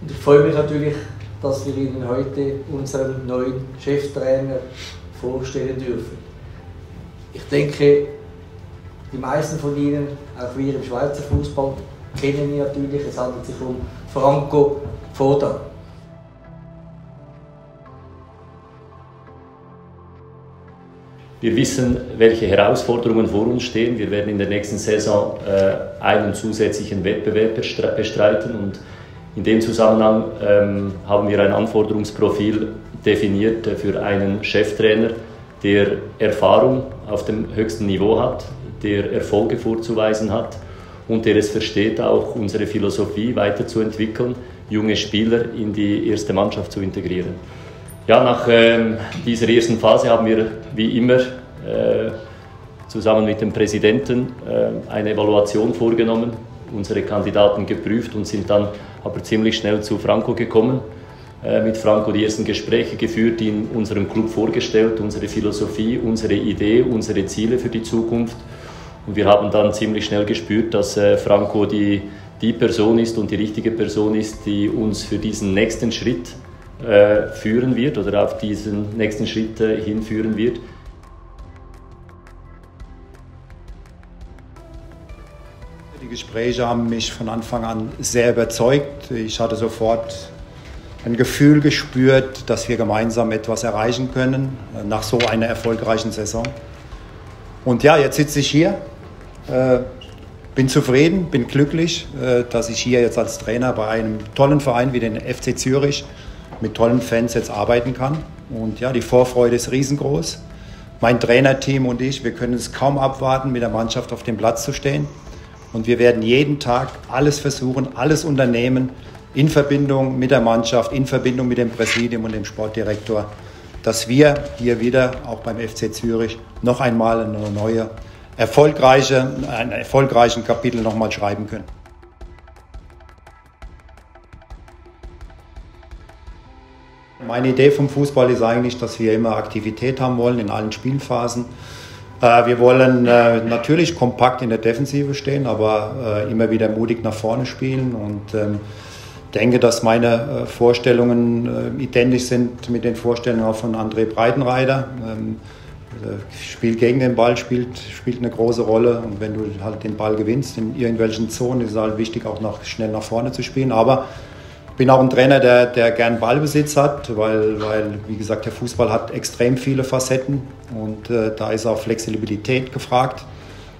Und ich freue mich natürlich, dass wir Ihnen heute unseren neuen Cheftrainer vorstellen dürfen. Ich denke, die meisten von Ihnen, auch wir im Schweizer Fußball, kennen ihn natürlich. Es handelt sich um Franco Foda. Wir wissen, welche Herausforderungen vor uns stehen. Wir werden in der nächsten Saison äh, einen zusätzlichen Wettbewerb bestreiten und in dem Zusammenhang ähm, haben wir ein Anforderungsprofil definiert für einen Cheftrainer, der Erfahrung auf dem höchsten Niveau hat, der Erfolge vorzuweisen hat und der es versteht, auch unsere Philosophie weiterzuentwickeln, junge Spieler in die erste Mannschaft zu integrieren. Ja, nach ähm, dieser ersten Phase haben wir wie immer äh, zusammen mit dem Präsidenten äh, eine Evaluation vorgenommen, unsere Kandidaten geprüft und sind dann aber ziemlich schnell zu Franco gekommen. Äh, mit Franco die ersten Gespräche geführt, ihn unserem Club vorgestellt, unsere Philosophie, unsere Idee, unsere Ziele für die Zukunft. Und wir haben dann ziemlich schnell gespürt, dass äh, Franco die, die Person ist und die richtige Person ist, die uns für diesen nächsten Schritt äh, führen wird oder auf diesen nächsten Schritt äh, hinführen wird. Die Gespräche haben mich von Anfang an sehr überzeugt. Ich hatte sofort ein Gefühl gespürt, dass wir gemeinsam etwas erreichen können nach so einer erfolgreichen Saison. Und ja, jetzt sitze ich hier, äh, bin zufrieden, bin glücklich, äh, dass ich hier jetzt als Trainer bei einem tollen Verein wie den FC Zürich mit tollen Fans jetzt arbeiten kann. Und ja, die Vorfreude ist riesengroß. Mein Trainerteam und ich, wir können es kaum abwarten, mit der Mannschaft auf dem Platz zu stehen. Und wir werden jeden Tag alles versuchen, alles unternehmen, in Verbindung mit der Mannschaft, in Verbindung mit dem Präsidium und dem Sportdirektor, dass wir hier wieder, auch beim FC Zürich, noch einmal eine neue, erfolgreiche, einen erfolgreichen Kapitel nochmal schreiben können. Meine Idee vom Fußball ist eigentlich, dass wir immer Aktivität haben wollen in allen Spielphasen. Äh, wir wollen äh, natürlich kompakt in der Defensive stehen, aber äh, immer wieder mutig nach vorne spielen und ähm, denke, dass meine Vorstellungen identisch sind mit den Vorstellungen auch von André Breitenreiter. Ähm, Spiel gegen den Ball spielt, spielt eine große Rolle und wenn du halt den Ball gewinnst in irgendwelchen Zonen, ist es halt wichtig, auch noch schnell nach vorne zu spielen. Aber bin auch ein Trainer, der, der gern Ballbesitz hat, weil, weil, wie gesagt, der Fußball hat extrem viele Facetten und äh, da ist auch Flexibilität gefragt,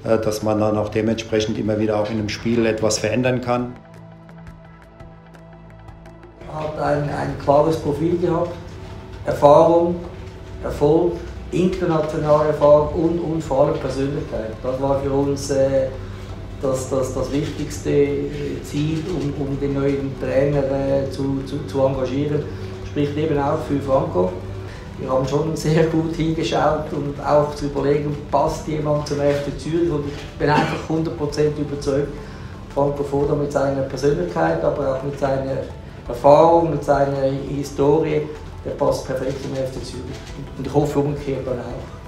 äh, dass man dann auch dementsprechend immer wieder auch in einem Spiel etwas verändern kann. Hat ein, ein klares Profil gehabt, Erfahrung, Erfolg, internationale Erfahrung und, und vor allem Persönlichkeit. Das war für uns äh, das, das, das wichtigste Ziel, um, um den neuen Trainer äh, zu, zu, zu engagieren. Spricht eben auch für Franco. Wir haben schon sehr gut hingeschaut und auch zu überlegen, passt jemand zum FC Zürich. Und ich bin einfach 100% überzeugt, Franco Foda mit seiner Persönlichkeit, aber auch mit seiner Erfahrung, mit seiner Historie, der passt perfekt zum FC Zürich. Und ich hoffe umgekehrt dann auch.